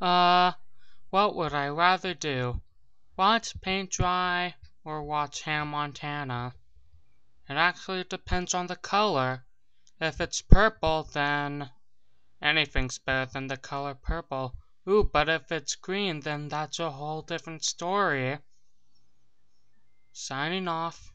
Uh, what would I rather do? Watch paint dry or watch Hannah Montana? It actually depends on the color. If it's purple, then anything's better than the color purple. Ooh, but if it's green, then that's a whole different story. Signing off.